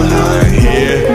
behind here.